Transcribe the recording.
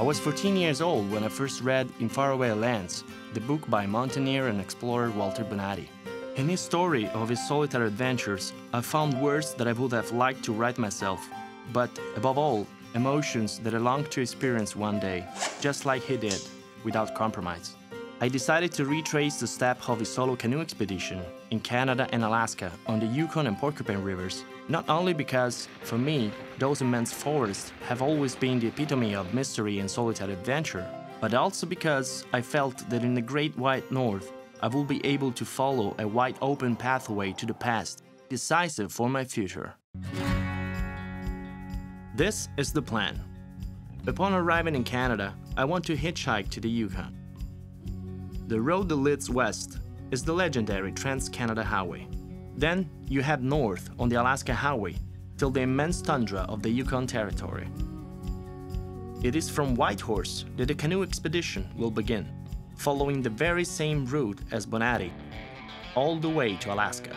I was 14 years old when I first read In Faraway Lands, the book by mountaineer and explorer Walter Bonatti. In his story of his solitary adventures, I found words that I would have liked to write myself, but above all, emotions that I longed to experience one day, just like he did, without compromise. I decided to retrace the steps of his solo canoe expedition in Canada and Alaska on the Yukon and Porcupine rivers, not only because, for me, those immense forests have always been the epitome of mystery and solitary adventure, but also because I felt that in the Great White North, I will be able to follow a wide open pathway to the past, decisive for my future. This is the plan. Upon arriving in Canada, I want to hitchhike to the Yukon. The road that leads west is the legendary Trans-Canada Highway. Then you head north on the Alaska Highway till the immense tundra of the Yukon Territory. It is from Whitehorse that the canoe expedition will begin following the very same route as Bonatti, all the way to Alaska.